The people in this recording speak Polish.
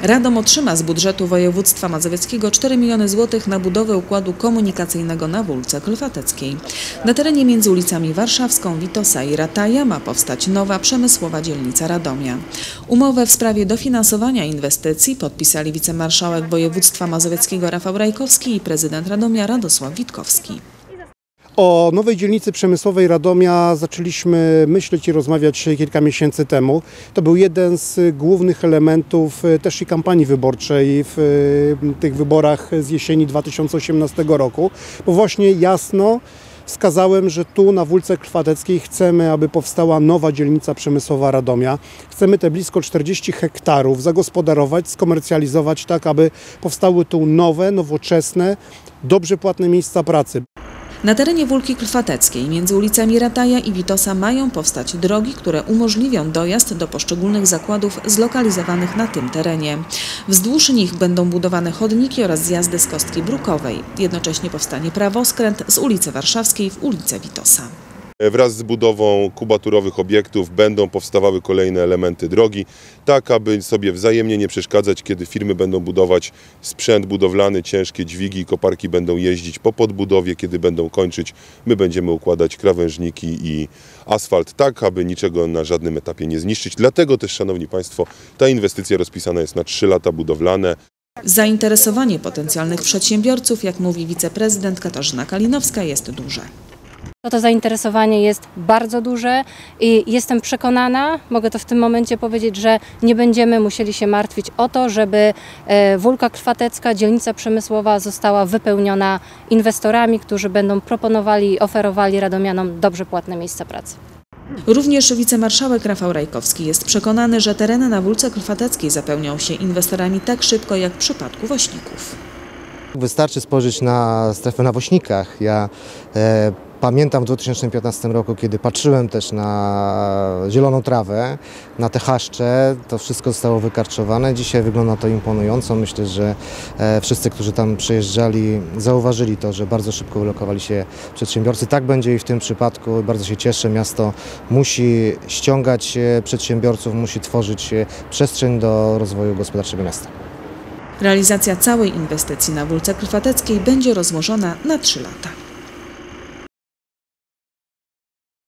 Radom otrzyma z budżetu województwa mazowieckiego 4 miliony złotych na budowę układu komunikacyjnego na Wólce Klfateckiej. Na terenie między ulicami Warszawską, Witosa i Rataja ma powstać nowa przemysłowa dzielnica Radomia. Umowę w sprawie dofinansowania inwestycji podpisali wicemarszałek województwa mazowieckiego Rafał Rajkowski i prezydent Radomia Radosław Witkowski. O nowej dzielnicy przemysłowej Radomia zaczęliśmy myśleć i rozmawiać kilka miesięcy temu. To był jeden z głównych elementów e, też i kampanii wyborczej w e, tych wyborach z jesieni 2018 roku, bo właśnie jasno wskazałem, że tu na Wólce Krwateckiej chcemy, aby powstała nowa dzielnica przemysłowa Radomia. Chcemy te blisko 40 hektarów zagospodarować, skomercjalizować tak, aby powstały tu nowe, nowoczesne, dobrze płatne miejsca pracy. Na terenie Wólki Krwateckiej między ulicami Rataja i Witosa mają powstać drogi, które umożliwią dojazd do poszczególnych zakładów zlokalizowanych na tym terenie. Wzdłuż nich będą budowane chodniki oraz zjazdy z Kostki Brukowej. Jednocześnie powstanie prawoskręt z ulicy Warszawskiej w ulicę Witosa. Wraz z budową kubaturowych obiektów będą powstawały kolejne elementy drogi, tak aby sobie wzajemnie nie przeszkadzać, kiedy firmy będą budować sprzęt budowlany, ciężkie dźwigi i koparki będą jeździć po podbudowie, kiedy będą kończyć, my będziemy układać krawężniki i asfalt tak, aby niczego na żadnym etapie nie zniszczyć. Dlatego też, Szanowni Państwo, ta inwestycja rozpisana jest na 3 lata budowlane. Zainteresowanie potencjalnych przedsiębiorców, jak mówi wiceprezydent Katarzyna Kalinowska, jest duże. To, to zainteresowanie jest bardzo duże i jestem przekonana, mogę to w tym momencie powiedzieć, że nie będziemy musieli się martwić o to, żeby e, Wólka Krwatecka, dzielnica przemysłowa została wypełniona inwestorami, którzy będą proponowali i oferowali radomianom dobrze płatne miejsca pracy. Również wicemarszałek Rafał Rajkowski jest przekonany, że tereny na Wólce Krwateckiej zapełnią się inwestorami tak szybko jak w przypadku Wośników. Wystarczy spojrzeć na strefę na Wośnikach. Ja e, pamiętam w 2015 roku, kiedy patrzyłem też na zieloną trawę, na te chaszcze, to wszystko zostało wykarczowane. Dzisiaj wygląda to imponująco. Myślę, że e, wszyscy, którzy tam przyjeżdżali, zauważyli to, że bardzo szybko ulokowali się przedsiębiorcy. Tak będzie i w tym przypadku. Bardzo się cieszę. Miasto musi ściągać e, przedsiębiorców, musi tworzyć e, przestrzeń do rozwoju gospodarczego miasta. Realizacja całej inwestycji na Wólce Krwateckiej będzie rozłożona na 3 lata.